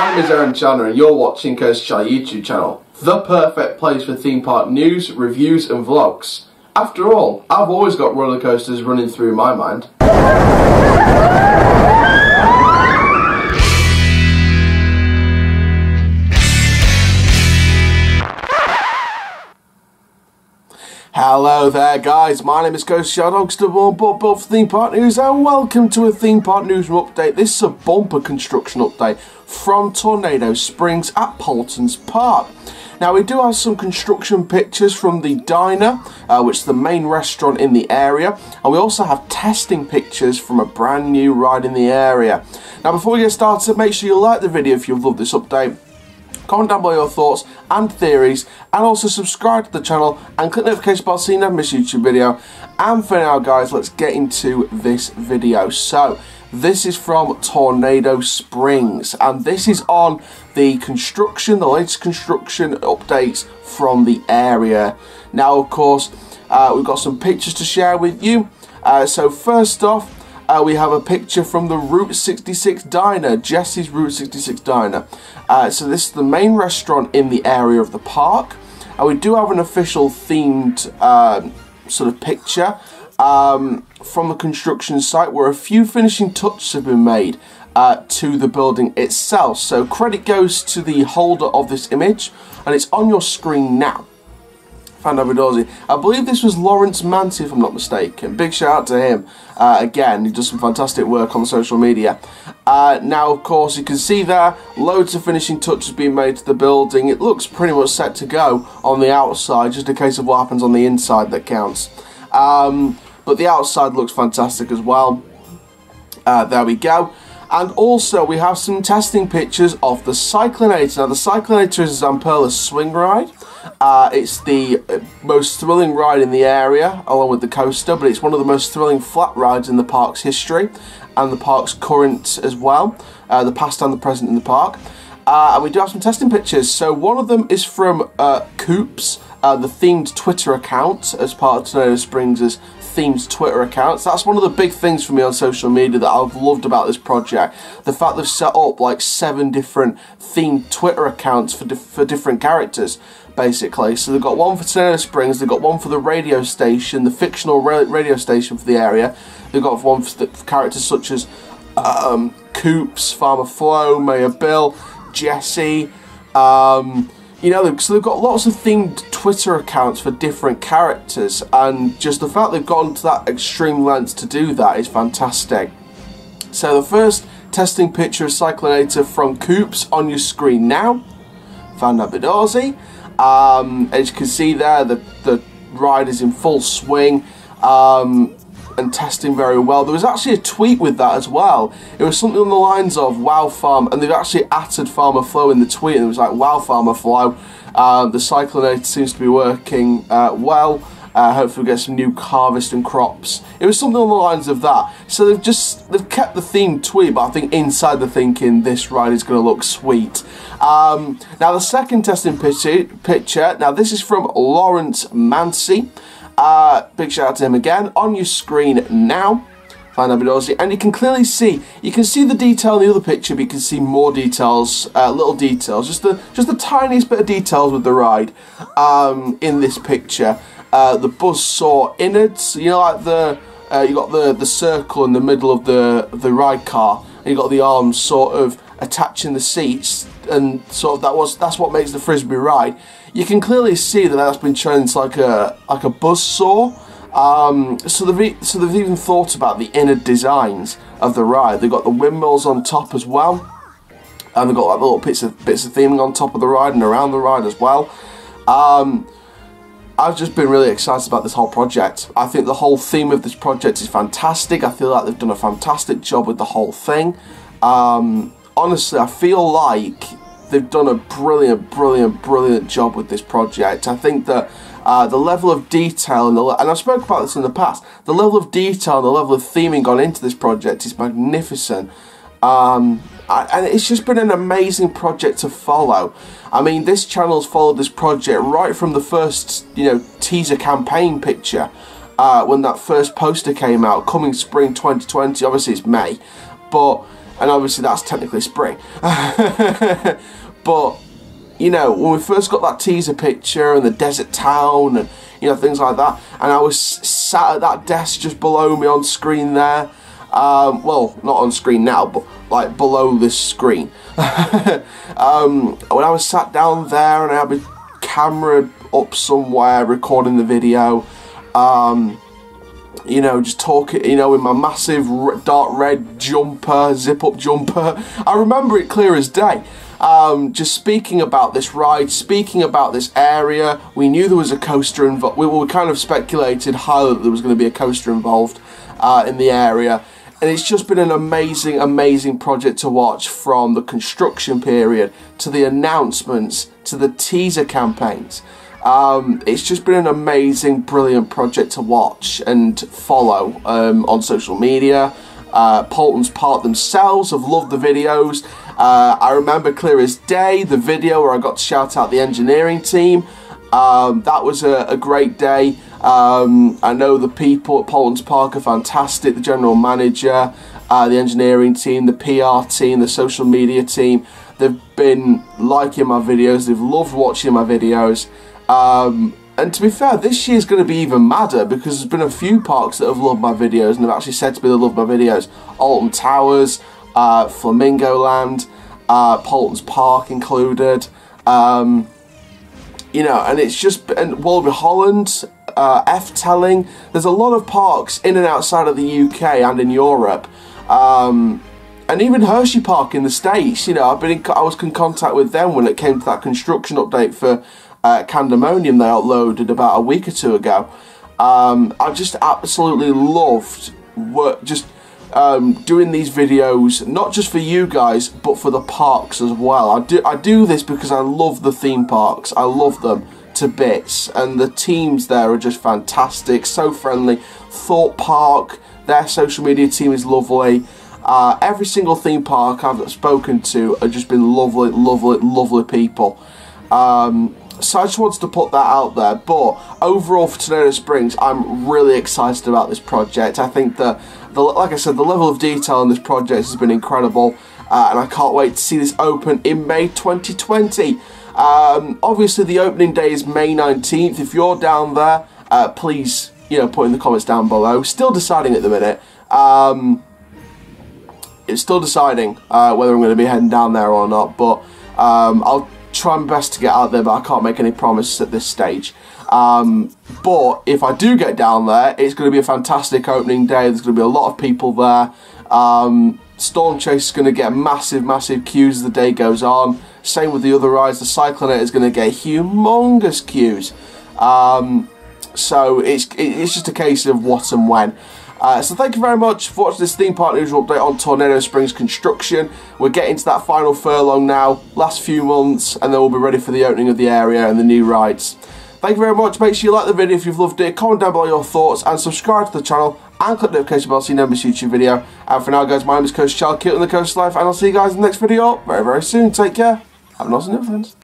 My name is Aaron Challoner and you're watching Coaster Chall YouTube channel. The perfect place for theme park news, reviews and vlogs. After all, I've always got roller coasters running through my mind. There guys, my name is Ghost Shadow Shadowster Born Bob Theme Park News and welcome to a Theme Park Newsroom update. This is a bumper construction update from Tornado Springs at Paultons Park. Now we do have some construction pictures from the diner, uh, which is the main restaurant in the area, and we also have testing pictures from a brand new ride in the area. Now before we get started, make sure you like the video if you've loved this update comment down below your thoughts and theories and also subscribe to the channel and click the notification bell so you never miss a YouTube video. And for now guys let's get into this video. So this is from Tornado Springs and this is on the construction the latest construction updates from the area. Now of course uh, we've got some pictures to share with you. Uh, so first off uh, we have a picture from the Route 66 Diner, Jessie's Route 66 Diner. Uh, so this is the main restaurant in the area of the park. And we do have an official themed uh, sort of picture um, from the construction site where a few finishing touches have been made uh, to the building itself. So credit goes to the holder of this image and it's on your screen now. Fandavidorzi. I believe this was Lawrence Mancy, if I'm not mistaken. Big shout out to him. Uh, again, he does some fantastic work on social media. Uh, now, of course, you can see there, loads of finishing touches being made to the building. It looks pretty much set to go on the outside, just a case of what happens on the inside that counts. Um, but the outside looks fantastic as well. Uh, there we go. And also, we have some testing pictures of the Cyclonator. Now, the Cyclonator is a Zamperla swing ride. Uh, it's the most thrilling ride in the area, along with the coaster, but it's one of the most thrilling flat rides in the park's history, and the park's current as well, uh, the past and the present in the park. Uh, and we do have some testing pictures. So one of them is from uh, Coops, uh, the themed Twitter account, as part of Tornado Springs' themed Twitter accounts. That's one of the big things for me on social media that I've loved about this project. The fact they've set up like seven different themed Twitter accounts for, di for different characters basically. So they've got one for Tornado Springs, they've got one for the radio station, the fictional radio station for the area. They've got one for, the, for characters such as um, Coops, Farmer Flo, Mayor Bill, Jessie. Um, you know, so they've got lots of themed Twitter accounts for different characters, and just the fact they've gone to that extreme length to do that is fantastic. So the first testing picture of Cyclonator from Coops on your screen now. Van Abidorzi. Um, as you can see there, the, the ride is in full swing. Um, and testing very well. There was actually a tweet with that as well. It was something on the lines of "Wow Farm," and they've actually added Farmer Flo in the tweet. And it was like "Wow Farmer Flo. Uh, the Cyclonator seems to be working uh, well. Uh, hopefully, get some new harvest and crops. It was something on the lines of that. So they've just they've kept the theme tweet, but I think inside the thinking this ride is going to look sweet. Um, now the second testing picture, picture. Now this is from Lawrence Mancy. Uh, big shout out to him again. On your screen now. And you can clearly see, you can see the detail in the other picture, but you can see more details, uh, little details, just the just the tiniest bit of details with the ride um, in this picture. Uh, the buzz saw innards, you know, like the uh, you got the the circle in the middle of the the ride car, and you got the arms sort of attaching the seats, and sort of that was that's what makes the frisbee ride you can clearly see that that's been turned into like a like a buzz saw. Um, so they've so they've even thought about the inner designs of the ride. They've got the windmills on top as well, and they've got like little bits of bits of theming on top of the ride and around the ride as well. Um, I've just been really excited about this whole project. I think the whole theme of this project is fantastic. I feel like they've done a fantastic job with the whole thing. Um, honestly, I feel like they've done a brilliant, brilliant, brilliant job with this project. I think that uh, the level of detail and the and I've spoken about this in the past. The level of detail and the level of theming gone into this project is magnificent. Um, and it's just been an amazing project to follow. I mean, this channel's followed this project right from the first, you know, teaser campaign picture uh, when that first poster came out, coming spring 2020. Obviously, it's May, but and obviously that's technically spring. but you know, when we first got that teaser picture and the desert town and you know things like that, and I was sat at that desk just below me on screen there. Um, well, not on screen now, but like below this screen. um, when I was sat down there and I had my camera up somewhere recording the video, um, you know, just talking, you know, in my massive dark red jumper, zip up jumper. I remember it clear as day. Um, just speaking about this ride, speaking about this area. We knew there was a coaster involved. We, we kind of speculated highly that there was going to be a coaster involved uh, in the area. And it's just been an amazing, amazing project to watch from the construction period to the announcements to the teaser campaigns. Um, it's just been an amazing, brilliant project to watch and follow um, on social media. Uh, Paultons Park themselves have loved the videos. Uh, I remember clear as day the video where I got to shout out the engineering team. Um, that was a, a great day. Um, I know the people at Paultons Park are fantastic. The general manager, uh, the engineering team, the PR team, the social media team. They've been liking my videos. They've loved watching my videos. Um, and to be fair, this year's going to be even madder because there's been a few parks that have loved my videos and have actually said to me they love my videos. Alton Towers, uh, Flamingo Land, uh, Paultons Park included. Um, you know, and it's just, and Walibi Holland, uh, Efteling, there's a lot of parks in and outside of the UK and in Europe. Um, and even Hershey Park in the States, you know, I've been in, I was in contact with them when it came to that construction update for uh, Candymonium they uploaded about a week or two ago. Um, I just absolutely loved what just um, doing these videos, not just for you guys, but for the parks as well. I do I do this because I love the theme parks. I love them to bits, and the teams there are just fantastic, so friendly. Thorpe Park, their social media team is lovely. Uh, every single theme park I've spoken to have just been lovely, lovely, lovely people. Um, so I just wanted to put that out there. But overall for Tornado Springs, I'm really excited about this project. I think that, the, like I said, the level of detail in this project has been incredible. Uh, and I can't wait to see this open in May 2020. Um, obviously, the opening day is May 19th. If you're down there, uh, please, you know, put in the comments down below. Still deciding at the minute. Um, it's still deciding uh, whether I'm going to be heading down there or not. But um, I'll try my best to get out there, but I can't make any promises at this stage. Um, but if I do get down there, it's going to be a fantastic opening day. There's going to be a lot of people there. Um, Storm Chaser is going to get massive, massive queues as the day goes on. Same with the other rides. The Cyclonator is going to get humongous queues. Um, so it's it's just a case of what and when. Uh, so thank you very much for watching this theme park news update on Tornado Springs construction. We're getting to that final furlong now, last few months, and then we'll be ready for the opening of the area and the new rides. Thank you very much. Make sure you like the video if you've loved it, comment down below your thoughts, and subscribe to the channel, and click the notification bell so you never miss a YouTube video. And for now guys, my name is Coach Charles Kilton, the Coast Life, and I'll see you guys in the next video very, very soon. Take care. I'm lost an influence.